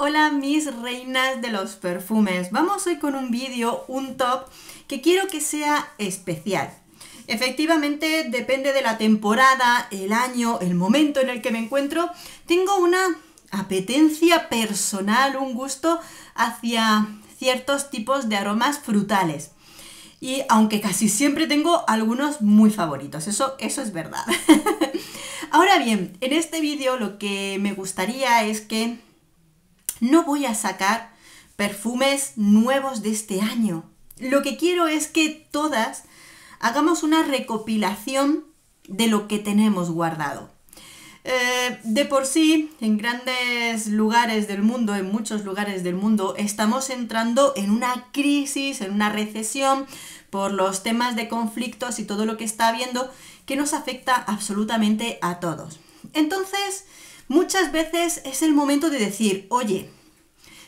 Hola mis reinas de los perfumes. Vamos hoy con un vídeo, un top, que quiero que sea especial. Efectivamente, depende de la temporada, el año, el momento en el que me encuentro, tengo una apetencia personal, un gusto hacia ciertos tipos de aromas frutales. Y aunque casi siempre tengo algunos muy favoritos, eso, eso es verdad. Ahora bien, en este vídeo lo que me gustaría es que no voy a sacar perfumes nuevos de este año. Lo que quiero es que todas hagamos una recopilación de lo que tenemos guardado. Eh, de por sí, en grandes lugares del mundo, en muchos lugares del mundo, estamos entrando en una crisis, en una recesión, por los temas de conflictos y todo lo que está habiendo que nos afecta absolutamente a todos. Entonces, muchas veces es el momento de decir, oye,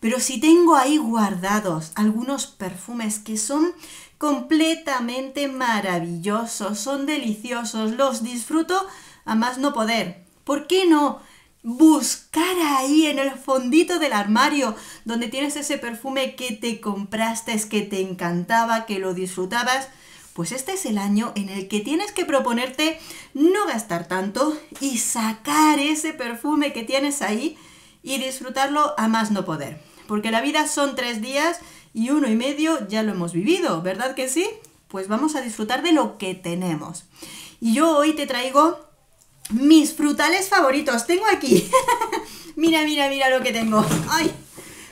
pero si tengo ahí guardados algunos perfumes que son completamente maravillosos, son deliciosos, los disfruto a más no poder. ¿Por qué no buscar ahí en el fondito del armario donde tienes ese perfume que te compraste, que te encantaba, que lo disfrutabas? Pues este es el año en el que tienes que proponerte no gastar tanto y sacar ese perfume que tienes ahí y disfrutarlo a más no poder. Porque la vida son tres días y uno y medio ya lo hemos vivido, ¿verdad que sí? Pues vamos a disfrutar de lo que tenemos. Y yo hoy te traigo mis frutales favoritos. Tengo aquí. mira, mira, mira lo que tengo. ¡Ay!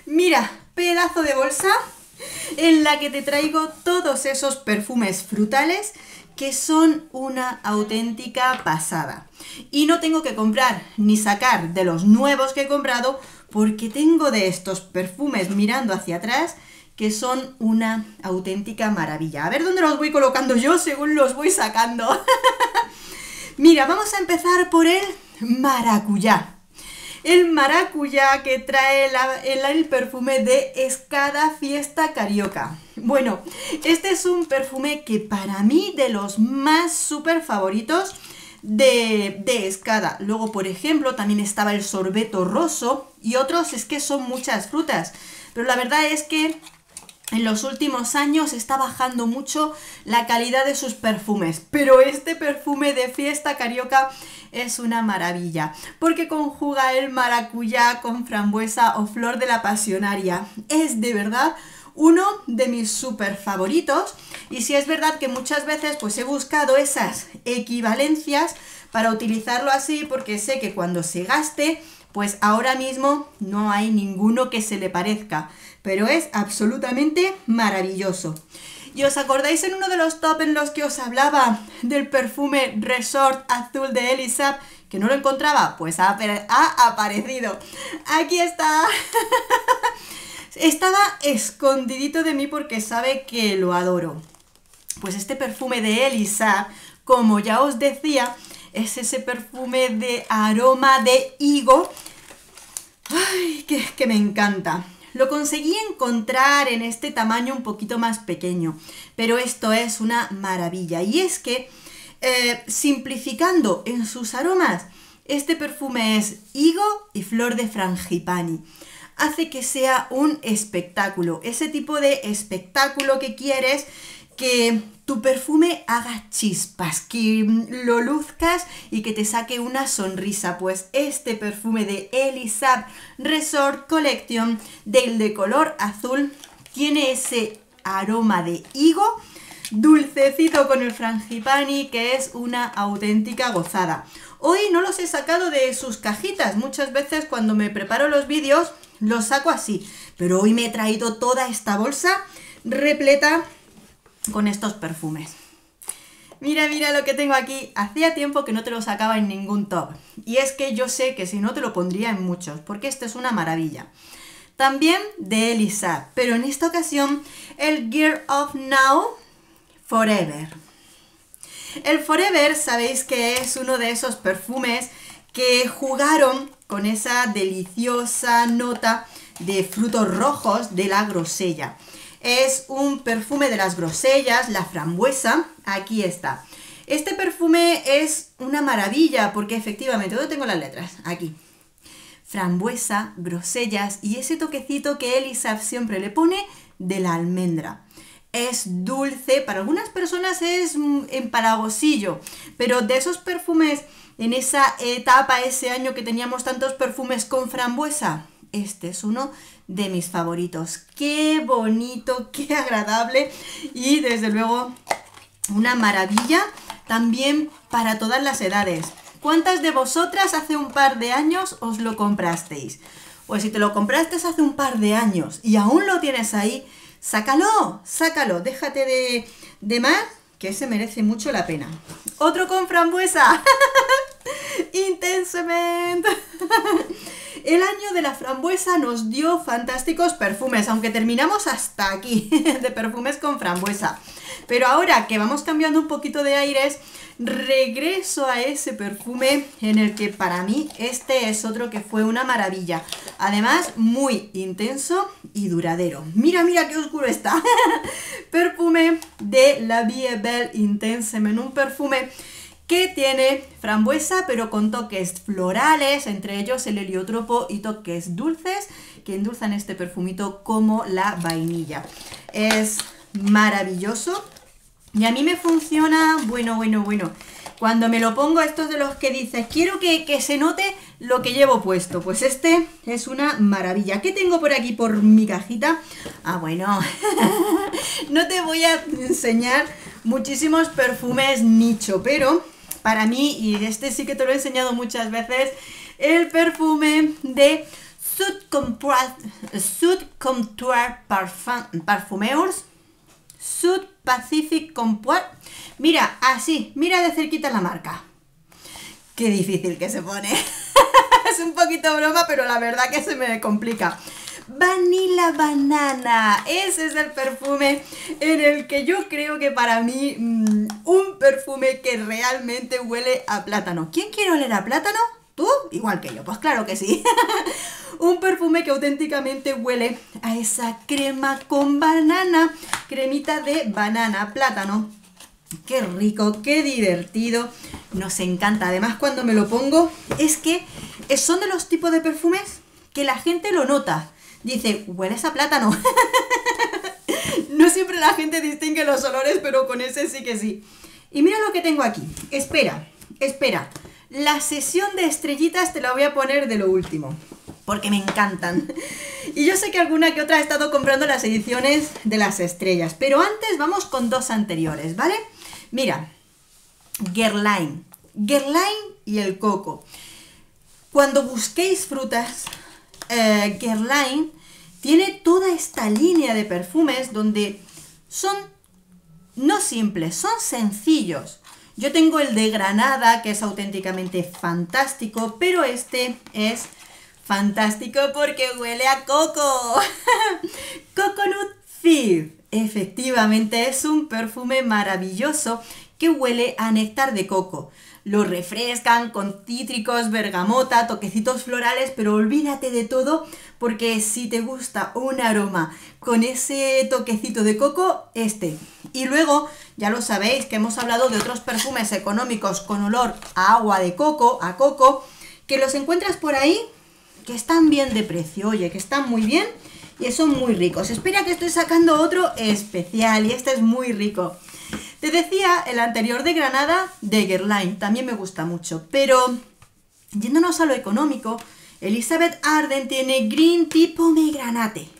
Mira, pedazo de bolsa en la que te traigo todos esos perfumes frutales que son una auténtica pasada. Y no tengo que comprar ni sacar de los nuevos que he comprado porque tengo de estos perfumes mirando hacia atrás que son una auténtica maravilla. A ver dónde los voy colocando yo según los voy sacando. Mira, vamos a empezar por el maracuyá el maracuyá que trae el, perfume de Escada Fiesta Carioca. Bueno, este es un perfume que para mí de los más súper favoritos de, de, Escada. Luego, por ejemplo, también estaba el sorbeto roso y otros es que son muchas frutas. Pero la verdad es que en los últimos años está bajando mucho la calidad de sus perfumes, pero este perfume de fiesta carioca es una maravilla, porque conjuga el maracuyá con frambuesa o flor de la pasionaria. Es de verdad uno de mis super favoritos y si es verdad que muchas veces pues he buscado esas equivalencias para utilizarlo así porque sé que cuando se gaste pues ahora mismo no hay ninguno que se le parezca pero es absolutamente maravilloso. ¿Y os acordáis en uno de los top en los que os hablaba del perfume Resort Azul de Elisa? Que no lo encontraba, pues ha, aparecido. Aquí está. Estaba escondidito de mí porque sabe que lo adoro. Pues este perfume de Elisa, como ya os decía, es ese perfume de aroma de higo. ¡Ay! Que, que me encanta. Lo conseguí encontrar en este tamaño un poquito más pequeño, pero esto es una maravilla. Y es que, eh, simplificando en sus aromas, este perfume es higo y flor de frangipani. Hace que sea un espectáculo, ese tipo de espectáculo que quieres que tu perfume haga chispas, que lo luzcas y que te saque una sonrisa, pues este perfume de Elisab Resort Collection del de color azul tiene ese aroma de higo dulcecito con el frangipani que es una auténtica gozada. Hoy no los he sacado de sus cajitas, muchas veces cuando me preparo los vídeos los saco así, pero hoy me he traído toda esta bolsa repleta con estos perfumes. Mira, mira lo que tengo aquí. Hacía tiempo que no te lo sacaba en ningún top. Y es que yo sé que si no te lo pondría en muchos, porque este es una maravilla. También de Elisa, pero en esta ocasión el Gear of Now Forever. El Forever sabéis que es uno de esos perfumes que jugaron con esa deliciosa nota de frutos rojos de la grosella. Es un perfume de las grosellas, la frambuesa. Aquí está. Este perfume es una maravilla porque efectivamente, ¿dónde tengo las letras? Aquí. frambuesa, grosellas y ese toquecito que Elisa siempre le pone de la almendra. Es dulce, para algunas personas es empalagosillo, pero de esos perfumes en esa etapa, ese año que teníamos tantos perfumes con frambuesa, este es uno de mis favoritos. Qué bonito, qué agradable y desde luego una maravilla también para todas las edades. ¿Cuántas de vosotras hace un par de años os lo comprasteis? Pues si te lo compraste hace un par de años y aún lo tienes ahí, sácalo, sácalo, déjate de, de más, que se merece mucho la pena. Otro con frambuesa. Intensamente. El año de la frambuesa nos dio fantásticos perfumes, aunque terminamos hasta aquí de perfumes con frambuesa. Pero ahora que vamos cambiando un poquito de aires, regreso a ese perfume en el que para mí este es otro que fue una maravilla. Además, muy intenso y duradero. Mira, mira qué oscuro está. perfume de la Vie Belle Intense en un perfume que tiene frambuesa pero con toques florales, entre ellos el heliotropo y toques dulces que endulzan este perfumito como la vainilla. Es maravilloso, y a mí me funciona, bueno, bueno, bueno. Cuando me lo pongo, estos de los que dices, quiero que, se note lo que llevo puesto. Pues este es una maravilla. ¿Qué tengo por aquí por mi cajita? Ah, bueno, no te voy a enseñar muchísimos perfumes nicho, pero para mí, y este sí que te lo he enseñado muchas veces, el perfume de Sud Comptoir Parfumeurs Sud Pacific Compost. Mira, así, mira de cerquita la marca. Qué difícil que se pone. es un poquito broma, pero la verdad que se me complica. Vanilla Banana. Ese es el perfume en el que yo creo que para mí mm, un perfume que realmente huele a plátano. ¿Quién quiere oler a plátano? ¿Tú? Igual que yo. Pues claro que sí. un perfume que auténticamente huele a esa crema con banana, cremita de banana, plátano. Qué rico, qué divertido, nos encanta. Además, cuando me lo pongo, es que son de los tipos de perfumes que la gente lo nota. Dice, hueles a plátano. no siempre la gente distingue los olores, pero con ese sí que sí. Y mira lo que tengo aquí. Espera, espera. La sesión de estrellitas te la voy a poner de lo último porque me encantan. Y yo sé que alguna que otra ha estado comprando las ediciones de las estrellas, pero antes vamos con dos anteriores, ¿vale? Mira, Guerlain, Guerlain y el coco. Cuando busquéis frutas, eh, tiene toda esta línea de perfumes donde son no simples, son sencillos. Yo tengo el de Granada, que es auténticamente fantástico, pero este es Fantástico porque huele a coco. Coconut Thief. Efectivamente es un perfume maravilloso que huele a néctar de coco. Lo refrescan con cítricos, bergamota, toquecitos florales, pero olvídate de todo porque si te gusta un aroma con ese toquecito de coco, este. Y luego, ya lo sabéis que hemos hablado de otros perfumes económicos con olor a agua de coco, a coco, que los encuentras por ahí que están bien de precio, oye, que están muy bien y son muy ricos. Espera que estoy sacando otro especial y este es muy rico. Te decía el anterior de Granada de Guerlain, también me gusta mucho, pero yéndonos a lo económico, Elizabeth Arden tiene Green Tea Pomegranate,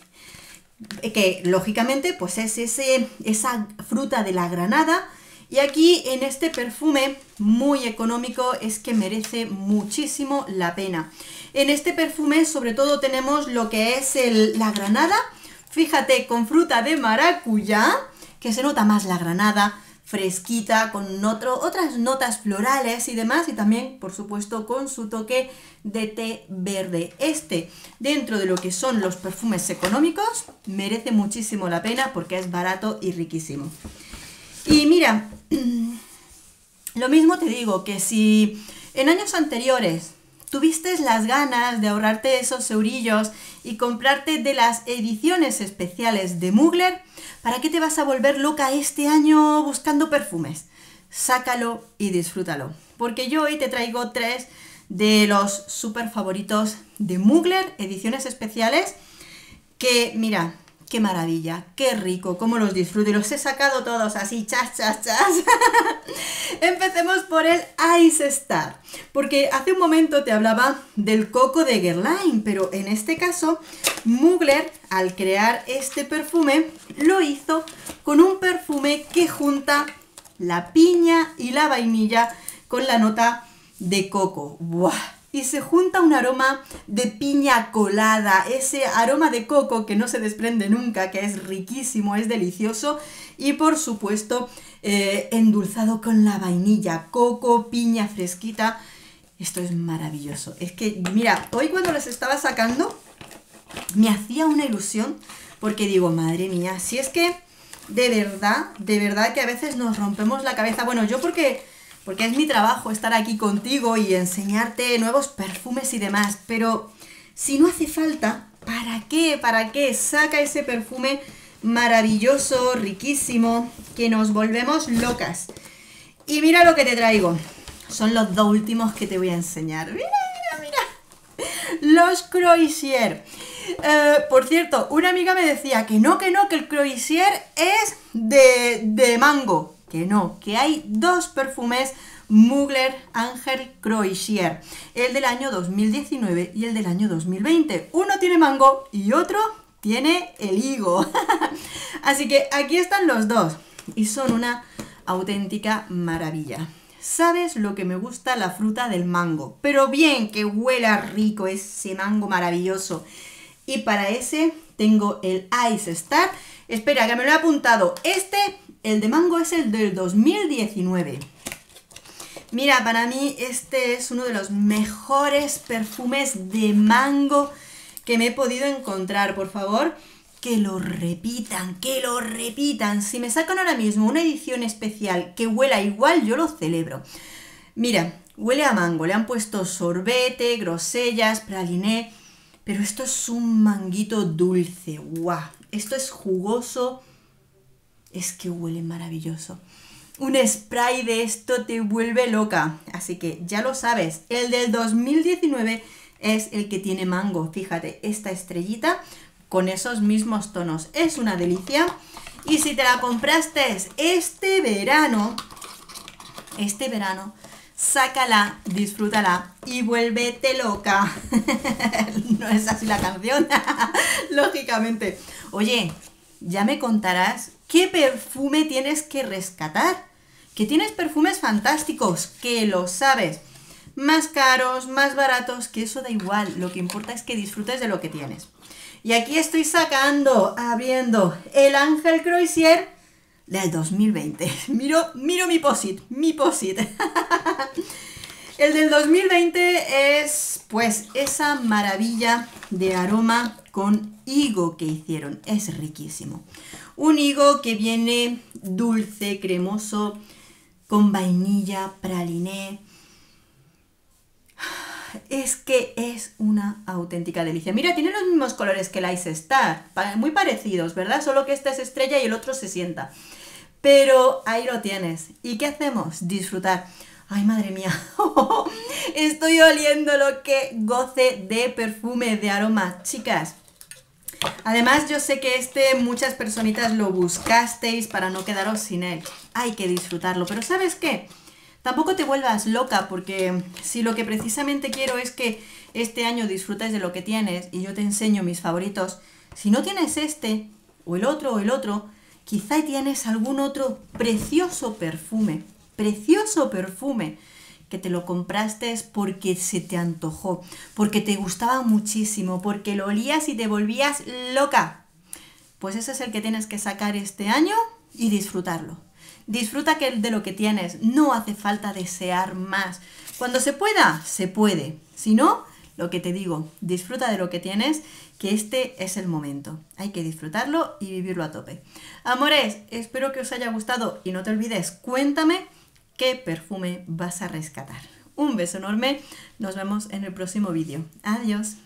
que lógicamente pues es ese, esa fruta de la granada, y aquí en este perfume muy económico es que merece muchísimo la pena. En este perfume sobre todo tenemos lo que es la granada, fíjate con fruta de maracuyá, que se nota más la granada, fresquita, con otras notas florales y demás, y también, por supuesto, con su toque de té verde. Este, dentro de lo que son los perfumes económicos, merece muchísimo la pena porque es barato y riquísimo. Y mira, lo mismo te digo que si en años anteriores tuviste las ganas de ahorrarte esos eurillos y comprarte de las ediciones especiales de Mugler, ¿para qué te vas a volver loca este año buscando perfumes? Sácalo y disfrútalo. Porque yo hoy te traigo tres de los super favoritos de Mugler, ediciones especiales, que mira, qué maravilla, qué rico, cómo los disfruto y los he sacado todos así, chas, chas, chas. Empecemos por el Ice Star, porque hace un momento te hablaba del coco de Guerlain, pero en este caso Mugler al crear este perfume lo hizo con un perfume que junta la piña y la vainilla con la nota de coco. ¡Buah! Y se junta un aroma de piña colada, ese aroma de coco que no se desprende nunca, que es riquísimo, es delicioso y por supuesto eh, endulzado con la vainilla, coco, piña fresquita. Esto es maravilloso. Es que, mira, hoy cuando les estaba sacando me hacía una ilusión porque digo, madre mía, si es que de verdad, de verdad que a veces nos rompemos la cabeza. Bueno, yo porque porque es mi trabajo estar aquí contigo y enseñarte nuevos perfumes y demás, pero si no hace falta, ¿para qué? ¿Para qué? Saca ese perfume maravilloso, riquísimo, que nos volvemos locas. Y mira lo que te traigo. Son los dos últimos que te voy a enseñar. Mira, mira, mira. Los Croisier. Eh, por cierto, una amiga me decía que no, que no, que el Croisier es de, de mango que no, que hay dos perfumes Mugler Angel Croisier, el del año 2019 y el del año 2020. Uno tiene mango y otro tiene el higo. Así que aquí están los dos y son una auténtica maravilla. ¿Sabes lo que me gusta la fruta del mango? Pero bien que huela rico ese mango maravilloso. Y para ese tengo el Ice Star. Espera, que me lo he apuntado. Este el de mango es el del 2019. Mira, para mí este es uno de los mejores perfumes de mango que me he podido encontrar. Por favor, que lo repitan, que lo repitan. Si me sacan ahora mismo una edición especial que huela igual, yo lo celebro. Mira, huele a mango. Le han puesto sorbete, grosellas, praliné. Pero esto es un manguito dulce. ¡Guau! Esto es jugoso es que huele maravilloso. Un spray de esto te vuelve loca. Así que ya lo sabes, el del 2019 es el que tiene mango. Fíjate, esta estrellita con esos mismos tonos. Es una delicia. Y si te la compraste este verano, este verano, sácala, disfrútala y vuélvete loca. no es así la canción, lógicamente. Oye, ya me contarás qué perfume tienes que rescatar. Que tienes perfumes fantásticos, que lo sabes. Más caros, más baratos, que eso da igual. Lo que importa es que disfrutes de lo que tienes. Y aquí estoy sacando, abriendo el Ángel Croisier del 2020. Miro, miro mi posit, mi posit. el del 2020 es pues esa maravilla de aroma con higo que hicieron. Es riquísimo. Un higo que viene dulce, cremoso, con vainilla, praliné. Es que es una auténtica delicia. Mira, tiene los mismos colores que el Ice Star. Muy parecidos, ¿verdad? Solo que esta es estrella y el otro se sienta. Pero ahí lo tienes. ¿Y qué hacemos? Disfrutar. Ay, madre mía. Estoy oliendo lo que goce de perfume, de aroma. Chicas, Además, yo sé que este muchas personitas lo buscasteis para no quedaros sin él. Hay que disfrutarlo, pero ¿sabes qué? Tampoco te vuelvas loca porque si lo que precisamente quiero es que este año disfrutes de lo que tienes y yo te enseño mis favoritos, si no tienes este o el otro o el otro, quizá tienes algún otro precioso perfume, precioso perfume que te lo compraste porque se te antojó, porque te gustaba muchísimo, porque lo olías y te volvías loca. Pues ese es el que tienes que sacar este año y disfrutarlo. Disfruta de lo que tienes, no hace falta desear más. Cuando se pueda, se puede. Si no, lo que te digo, disfruta de lo que tienes, que este es el momento. Hay que disfrutarlo y vivirlo a tope. Amores, espero que os haya gustado y no te olvides, cuéntame qué perfume vas a rescatar. Un beso enorme, nos vemos en el próximo vídeo. Adiós.